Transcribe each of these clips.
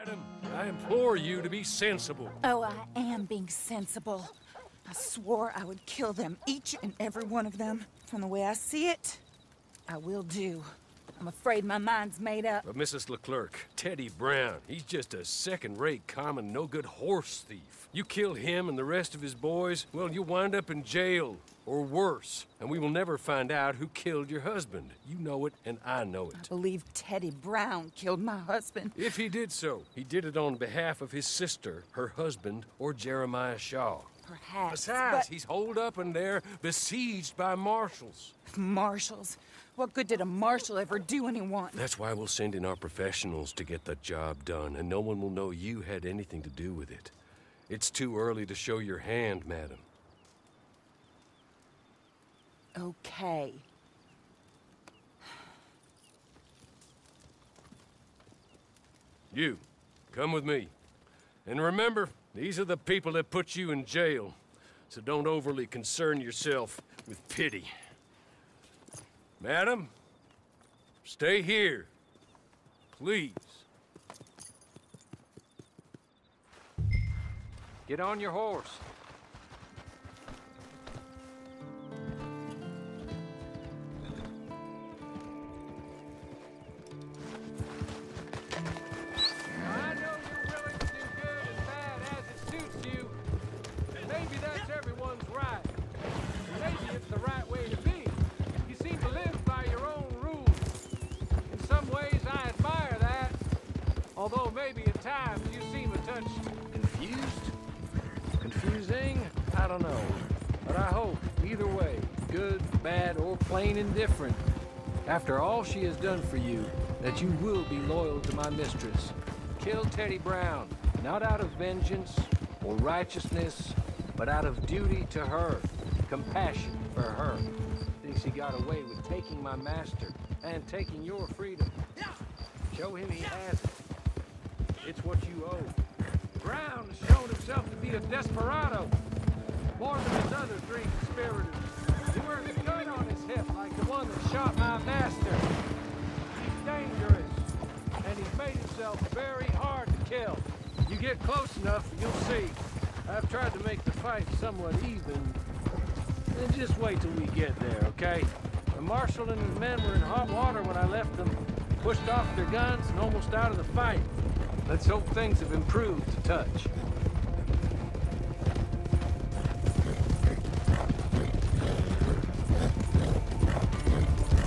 Madam, I implore you to be sensible. Oh, I am being sensible. I swore I would kill them, each and every one of them. From the way I see it, I will do. I'm afraid my mind's made up. But Mrs. LeClerk, Teddy Brown, he's just a second-rate, common, no-good horse thief. You kill him and the rest of his boys, well, you'll wind up in jail, or worse. And we will never find out who killed your husband. You know it, and I know I it. believe Teddy Brown killed my husband. If he did so, he did it on behalf of his sister, her husband, or Jeremiah Shaw. Perhaps, Besides, but he's holed up in there, besieged by marshals. marshals. What good did a marshal ever do anyone? That's why we'll send in our professionals to get the job done, and no one will know you had anything to do with it. It's too early to show your hand, madam. Okay. You, come with me. And remember, these are the people that put you in jail, so don't overly concern yourself with pity. Madam, stay here. Please. Get on your horse. Although maybe at times you seem a touch confused. Confusing? I don't know. But I hope, either way, good, bad, or plain indifferent, after all she has done for you, that you will be loyal to my mistress. Kill Teddy Brown, not out of vengeance or righteousness, but out of duty to her, compassion for her. Thinks he got away with taking my master and taking your freedom. Show him he has it. It's what you owe. Brown has shown himself to be a desperado, more than his other three conspirators. He wears a gun on his hip like the one that shot my master. He's dangerous, and he's made himself very hard to kill. You get close enough, you'll see. I've tried to make the fight somewhat even. Then just wait till we get there, okay? The marshal and his men were in hot water when I left them, pushed off their guns and almost out of the fight. Let's hope things have improved to touch.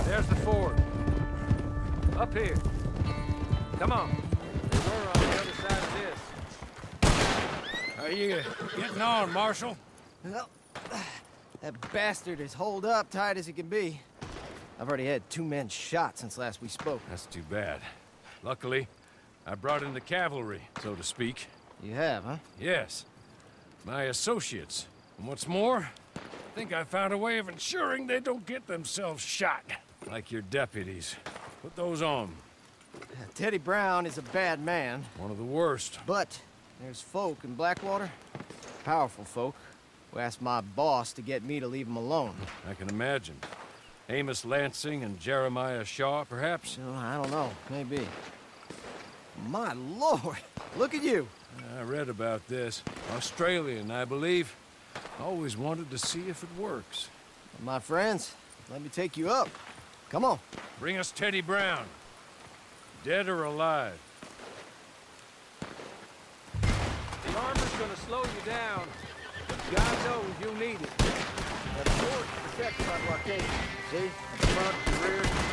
There's the ford. Up here. Come on. We're on the other side of this. How you getting on, Marshal? Well, that bastard is holed up tight as he can be. I've already had two men shot since last we spoke. That's too bad. Luckily, I brought in the cavalry, so to speak. You have, huh? Yes. My associates. And what's more, I think I found a way of ensuring they don't get themselves shot. Like your deputies. Put those on. Teddy Brown is a bad man, One of the worst. but there's folk in Blackwater, powerful folk, who asked my boss to get me to leave him alone. I can imagine. Amos Lansing and Jeremiah Shaw, perhaps? I don't know, maybe. My lord, look at you. I read about this. Australian, I believe. Always wanted to see if it works. My friends, let me take you up. Come on. Bring us Teddy Brown. Dead or alive. The armor's gonna slow you down, God knows you'll need it. Now, the ford's protected by blockade. See? Front, rear.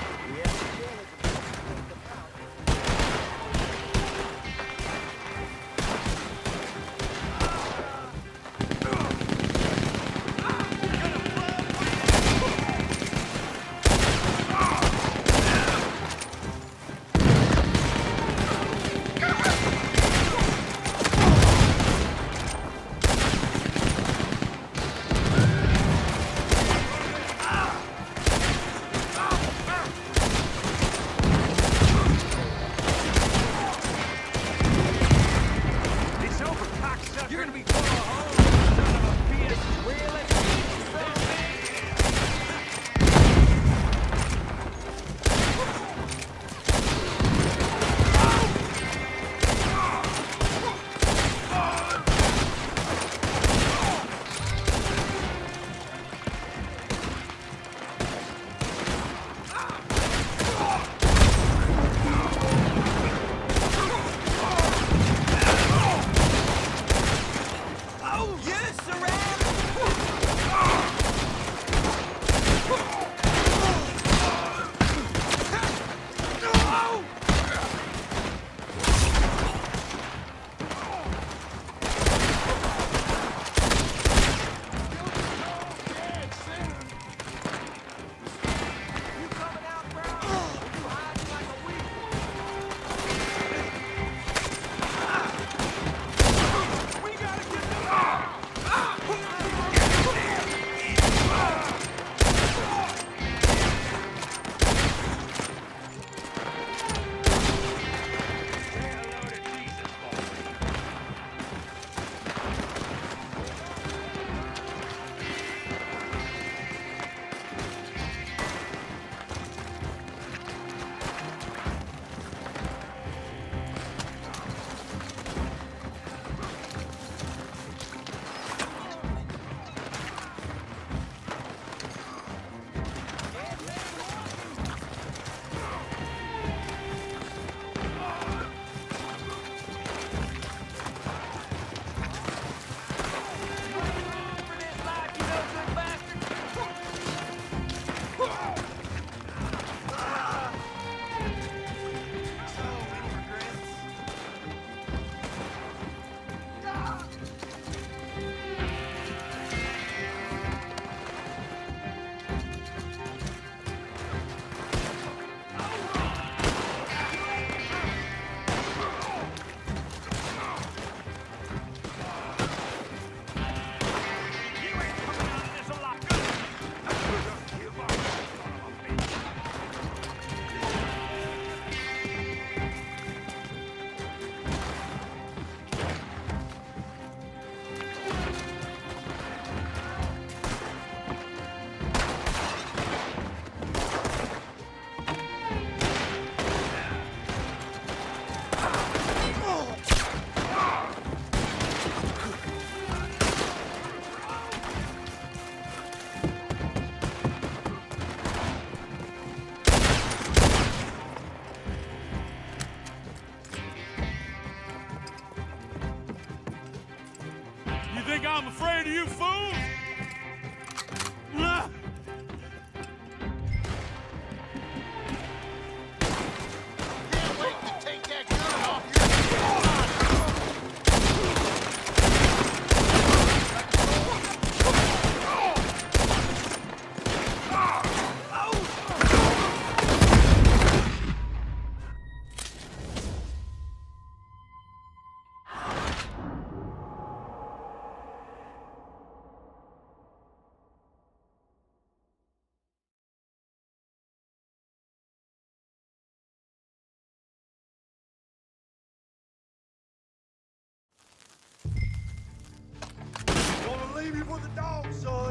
The dog, son.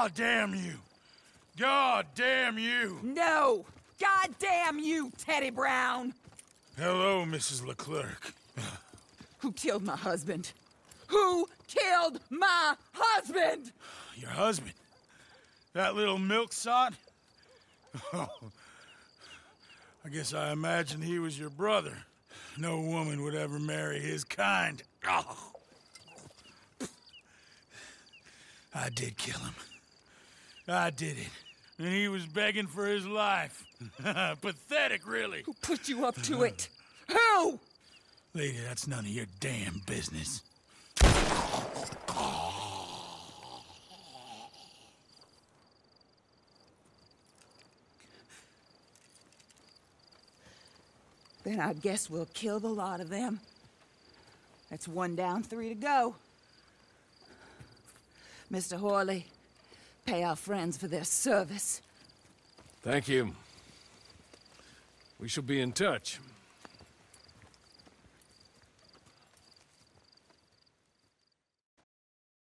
God damn you! God damn you! No! God damn you, Teddy Brown! Hello, Mrs. LeClerk. Who killed my husband? Who killed my husband? Your husband? That little milksot? Oh, I guess I imagined he was your brother. No woman would ever marry his kind. Oh. I did kill him. I did it. And he was begging for his life. Pathetic, really. Who put you up to it? Who? Lady, that's none of your damn business. Then I guess we'll kill the lot of them. That's one down, three to go. Mr. Horley, pay our friends for their service. Thank you. We shall be in touch.